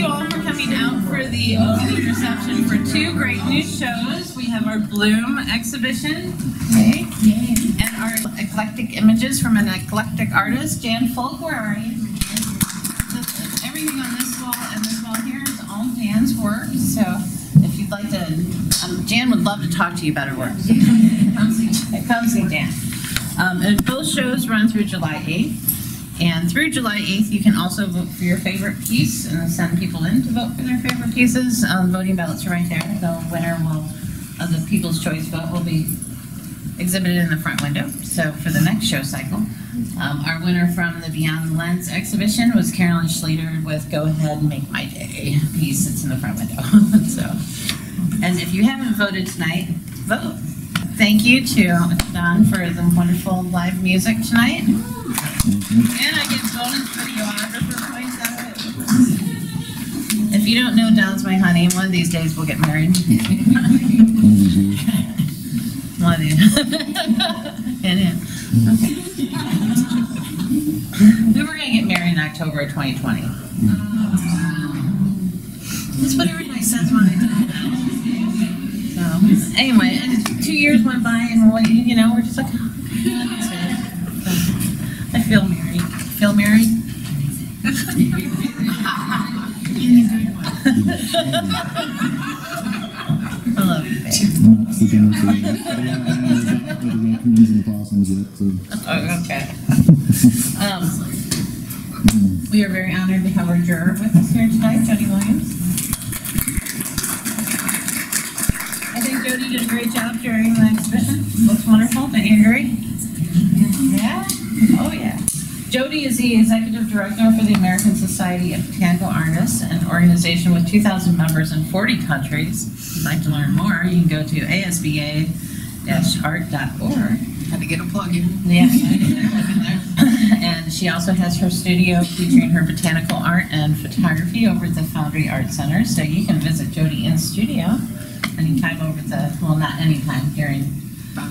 you all for coming out for the opening reception for two great new shows. We have our Bloom exhibition, okay, and our eclectic images from an eclectic artist, Jan Folk. Where are you? Everything on this wall and this wall here is all Jan's work. So if you'd like to, um, Jan would love to talk to you about her work. Come see, Jan. Um, and both shows run through July 8th. And through July 8th, you can also vote for your favorite piece and send people in to vote for their favorite pieces. Um, voting ballots are right there. The winner will, of the People's Choice vote will be exhibited in the front window. So for the next show cycle, um, our winner from the Beyond the Lens exhibition was Carolyn Schleter with Go Ahead and Make My Day piece. It's in the front window. so, and if you haven't voted tonight, vote. Thank you to Don for the wonderful live music tonight. And I get bonus videographer points out of it. If you don't know Don's my honey, one of these days we'll get married. Mm-hmm. One of these. And, yeah. Okay. We were gonna get married in October of 2020. That's mm-hmm. what everybody says when I do. So, anyway, and two years went by and we, you know, we're just like, oh, I feel married. Feel married? I love you, babe. Not sleeping with the, with the raccoons the possums yet, so. Oh, okay. Um, we are very honored to have our juror with us here tonight, Jody Williams. I think Jody did a great job during the exhibition. Looks wonderful. Don't you agree? Yeah? Oh, yeah. Jody is the executive director for the American Society of Botanical Artists, an organization with 2,000 members in 40 countries. If you'd like to learn more, you can go to asba-art.org. Had to get a plug in. Yeah. and she also has her studio featuring her botanical art and photography over at the Foundry Art Center. So you can visit Jody in studio anytime over the, well, not anytime during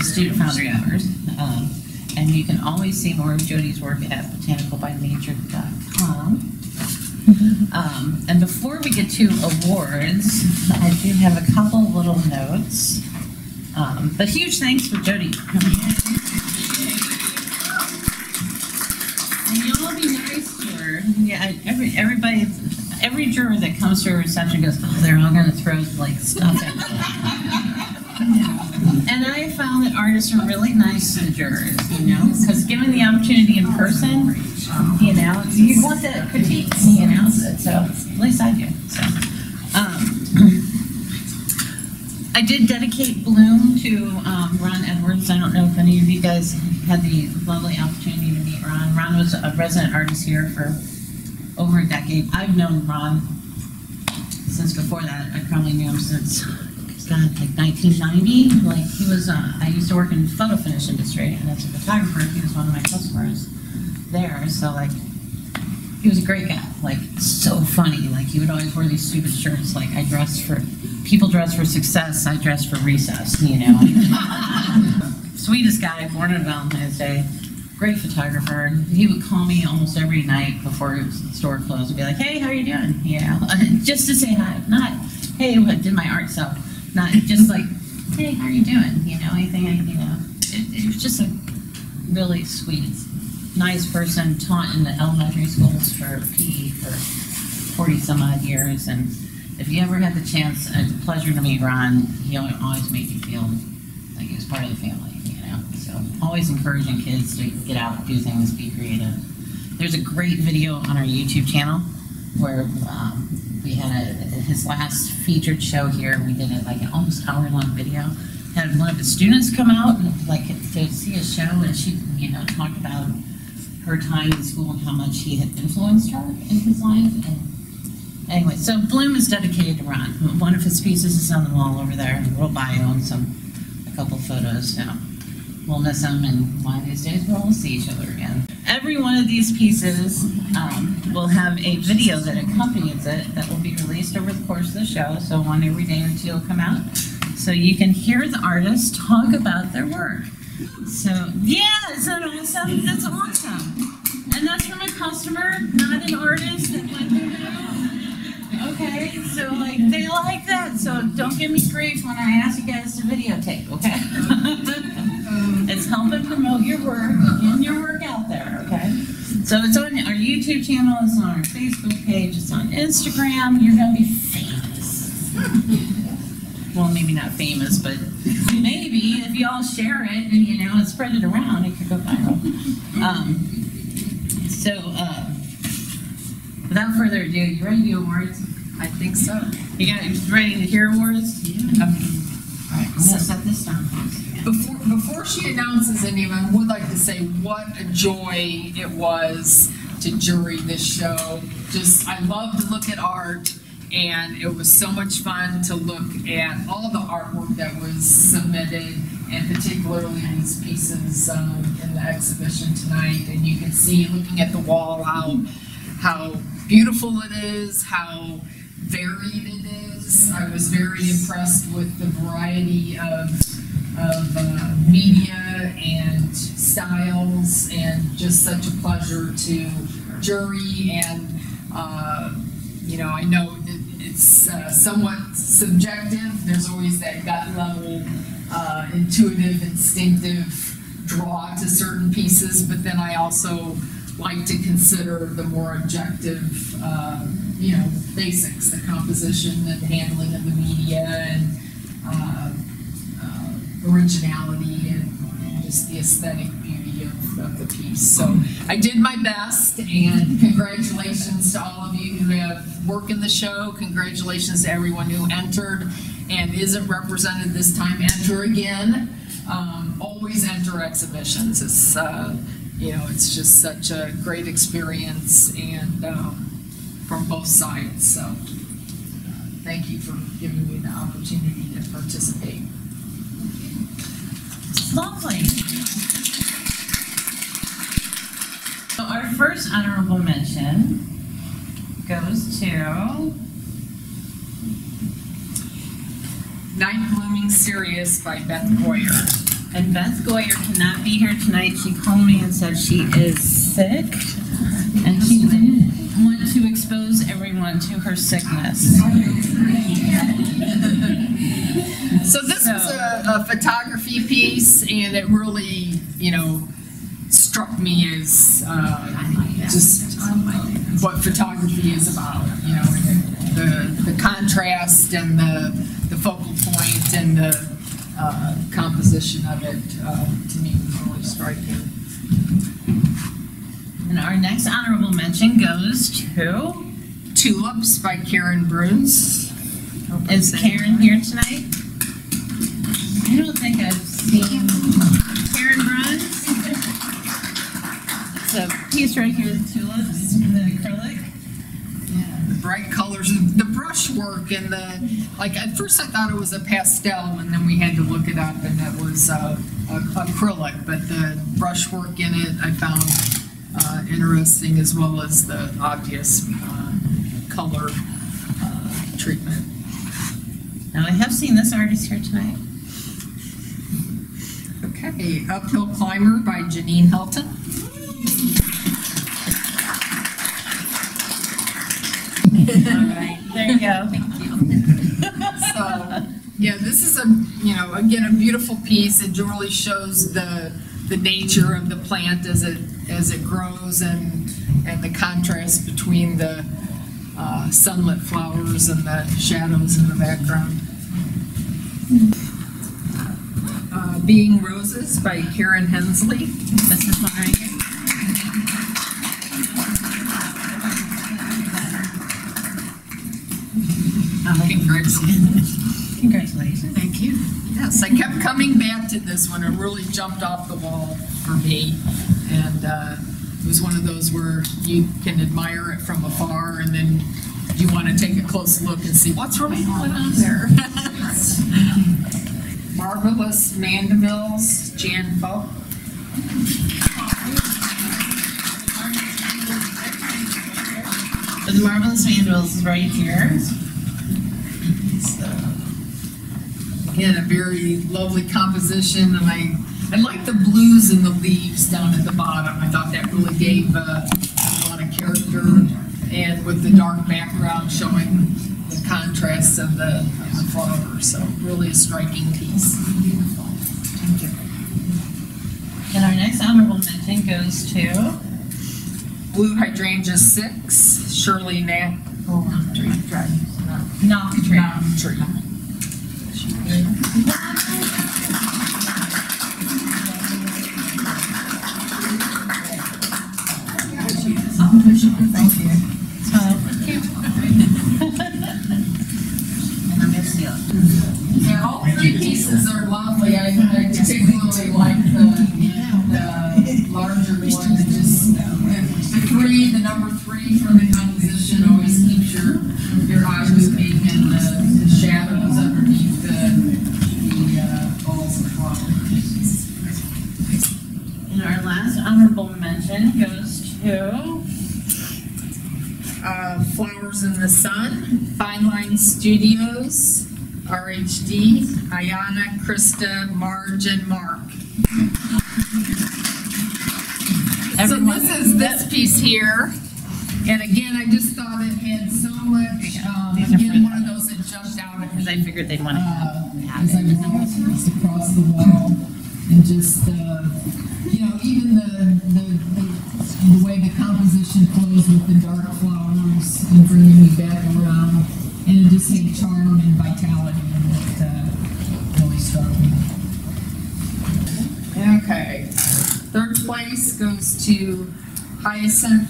student Foundry hours. Um, and you can always see more of Jody's work at botanicalbynature.com. Um, and before we get to awards, I do have a couple little notes. Um, but huge thanks for Jody coming in. And y'all be nice to her. Yeah, every, everybody, every juror that comes to a reception goes, oh, they're all gonna throw like stuff at me. And I found that artists are really nice to the jurors, you know, because given the opportunity in person, you know, you want that critique, you know, so at least I do, so. Um, I did dedicate Bloom to um, Ron Edwards. I don't know if any of you guys had the lovely opportunity to meet Ron. Ron was a resident artist here for over a decade. I've known Ron since before that. I probably knew him since, God, like 1990. Like he was, uh, I used to work in photo finish industry, and as a photographer, he was one of my customers there. So like, he was a great guy. Like so funny. Like he would always wear these stupid shirts. Like I dress for people dress for success. I dress for recess. You know. Sweetest guy, born on Valentine's Day. Great photographer. He would call me almost every night before the store closed and be like, "Hey, how are you doing?" You know, just to say hi. Not, "Hey, what did my art sell?" Not just like, "Hey, how are you doing?" You know, anything you know. It, it was just a really sweet, nice person. Taught in the elementary schools for PE for forty some odd years, and if you ever had the chance, it's a pleasure to meet Ron. He always made you feel like he was part of the family, you know. So always encouraging kids to get out, do things, be creative. There's a great video on our YouTube channel where um, we had a, his last featured show here. We did it like an almost hour long video. Had one of his students come out and like to see his show, and she, you know, talked about her time in school and how much he had influenced her in his life. And Anyway, so Bloom is dedicated to Ron. One of his pieces is on the wall over there, a little bio and some, a couple photos, so we'll miss him and one of these days we'll all see each other again. Every one of these pieces um, will have a video that accompanies it that will be released over the course of the show, so one every day or two will come out. So you can hear the artists talk about their work. So, yeah, is that awesome? That's awesome. And that's from a customer, not an artist. Okay, so like, they like that, so don't give me grief when I ask you guys to videotape, okay? It's helping promote your work, getting your work out there, okay? So it's on our YouTube channel, it's on our Facebook page, it's on Instagram, you're gonna be famous. Well, maybe not famous, but maybe if you all share it and, you know, and spread it around, it could go viral. Um, so, uh, without further ado, you ready to do awards? I think so. You got, you ready to hear awards? Yeah. Okay. All right, I'm gonna set this down. Before, before she announces any of them, I would like to say what a joy it was to jury this show. Just, I love to look at art, and it was so much fun to look at all the artwork that was submitted, and particularly these pieces um, in the exhibition tonight. And you can see, looking at the wall, how, how beautiful it is, how varied it is. I was very impressed with the variety of of uh, media and styles, and just such a pleasure to jury. And uh, you know, I know it, it's uh, somewhat subjective. There's always that gut level, uh, intuitive, instinctive draw to certain pieces, but then I also like to consider the more objective, uh, you know, basics, the composition and handling of the media and uh, originality and and just the aesthetic beauty of, of the piece. So I did my best and congratulations to all of you who have worked in the show. Congratulations to everyone who entered and isn't represented this time. Enter again. Um, always enter exhibitions. It's, uh, you know, it's just such a great experience and um, from both sides. So uh, thank you for giving me the opportunity to participate. Lovely. So our first honorable mention goes to, Night Blooming Cereus by Beth Goyer. and Beth Goyer cannot be here tonight. She called me and said she is sick. And she want to expose everyone to her sickness. So this was a, a photography piece, and it really, you know, struck me as uh, just what photography is about. You know, the the contrast and the the focal point and the uh, composition of it uh, to me was really striking. And our next honorable mention goes to, Tulips by Karen Bruns. is Karen here tonight? I don't think I've seen Karen Bruns. It's a piece right here, the tulips, the acrylic. the bright colors, and the brushwork and the, like, at first I thought it was a pastel, and then we had to look it up, and it was uh, acrylic, but the brushwork in it I found uh, interesting, as well as the obvious uh, color uh, treatment. Now, I have seen this artist here tonight. Okay, Uphill Climber by Janine Helton. All right, there you go. Thank you. So, yeah, this is a, you know, again, a beautiful piece. It really shows the, the nature of the plant as it, as it grows and, and the contrast between the uh, sunlit flowers and the shadows in the background. Uh, Being Roses by Karen Hensley. This is one right here. Congratulations. Congratulations. Thank you. Yes, I kept coming back to this one. It really jumped off the wall for me. And uh, it was one of those where you can admire it from afar and then you want to take a close look and see what's really going on there. Marvelous Mandibles, Jan Falk. The Marvelous Vandals is right here. So, Again, a very lovely composition, and I, I like the blues in the leaves down at the bottom. I thought that really gave uh, a lot of character and with the dark background showing the contrast of the, of the flowers. So really a striking piece. Beautiful. Thank you. And our next honorable mention goes to Blue hydrangea six, Shirley Nat. Oh, tree. Knock Tree. Tree. Thank you. So. And I'm gonna seal it. Yeah, all three pieces are lovely. I, I particularly like the, the larger one, that just, the three, the number three from the composition always keeps your, your eye moving and the, the shadows underneath the, the, uh, balls of flowers. And our last honorable mention goes to Uh, Flowers in the Sun, Fine Line Studios, RHD, Ayana, Krista, Marge, and Mark. So this is this piece here, and again, I just thought it had so much, um, again, one of those that jumped out at because I figured they'd want to Uh, have as I it. walked across the wall, and just, uh, know, even the, the, the, the way the composition flows with the dark flowers and bringing me back around, and it just had charm and vitality, it, uh, really struck me. Okay, third place goes to Hyacinth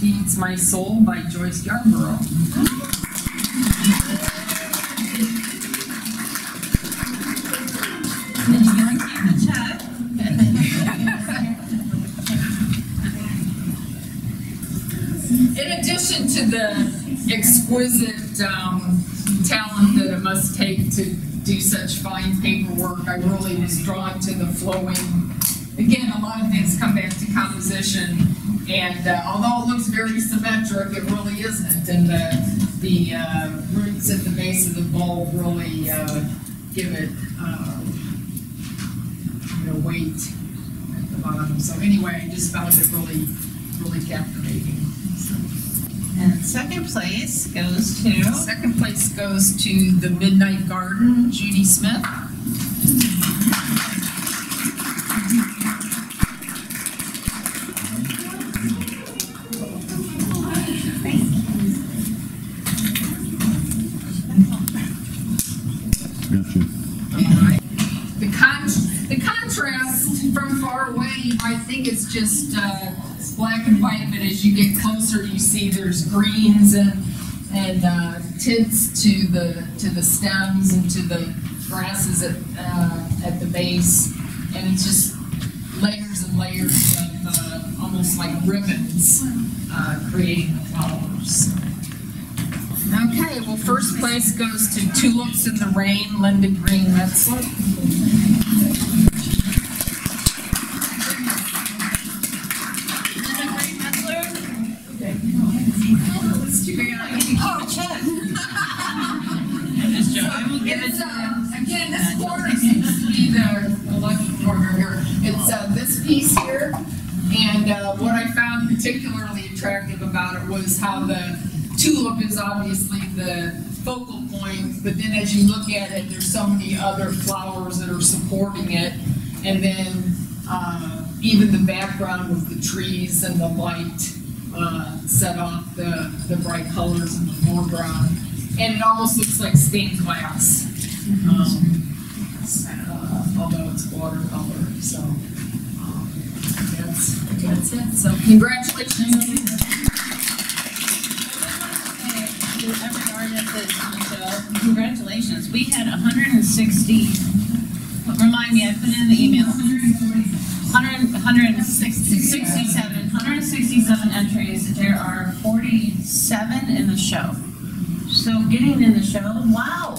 Feeds My Soul by Joyce Yarborough. Did you like the check? In addition to the exquisite um, talent that it must take to do such fine paperwork, I really was drawn to the flowing. Again, a lot of things come back to composition, and uh, although it looks very symmetric, it really isn't. And the the uh, roots at the base of the bulb really uh, give it uh, you know weight at the bottom. So anyway, I just found it really really captivating. So. And second place goes to, Second place goes to the Midnight Garden, Judy Smith. Gotcha. The con, the contrast from far away, you might think it's just, uh, black and white, but as you get closer, you see there's greens and, and, uh, tints to the, to the stems and to the grasses at, uh, at the base. And it's just layers and layers of, uh, almost like ribbons, uh, creating the flowers. Okay, well, first place goes to Tulips in the Rain, Linda Green Metzler. It's too bad I didn't oh, check. I'm just will give uh, again, this corner seems to be the, lucky corner here. It's, uh, this piece here, and, uh, what I found particularly attractive about it was how the tulip is obviously the focal point, but then as you look at it, there's so many other flowers that are supporting it. And then, uh, even the background with the trees and the light, uh, set off the, the bright colors in the foreground. And it almost looks like stained glass. Um, uh, although it's watercolor, so, um, that's, that's it. So congratulations. To every artist that's on the show, congratulations. We had hundred and sixty, remind me, I put in the email. Hundred, hundred and sixty-seven, hundred and sixty-seven entries. There are forty-seven in the show. So getting in the show, wow.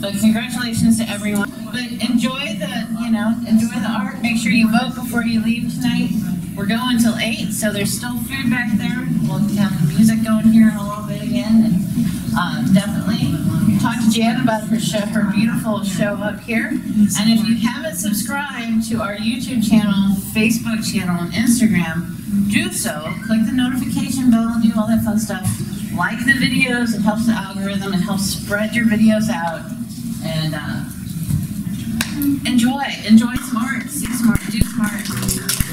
But congratulations to everyone. But enjoy the, you know, enjoy the art. Make sure you vote before you leave tonight. We're going till eight, so there's still food back there. We'll have the music going here in a little bit again, and uh, definitely talk to Jan about her show, her beautiful show up here. And if you haven't subscribed to our YouTube channel, Facebook channel, and Instagram, do so. Click the notification bell and do all that fun stuff. Like the videos, it helps the algorithm, it helps spread your videos out. And uh, enjoy, enjoy smart, art, see some art, do some art.